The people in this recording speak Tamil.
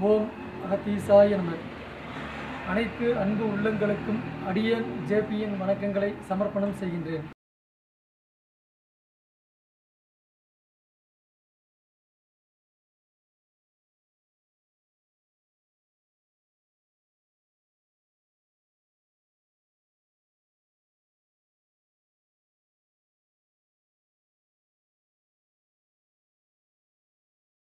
ஓம் அகத்தீசாய நம அனைத்து அன்பு உள்ளங்களுக்கும் அடியேன் ஜேபியின் வணக்கங்களை சமர்ப்பணம் செய்கின்றேன்.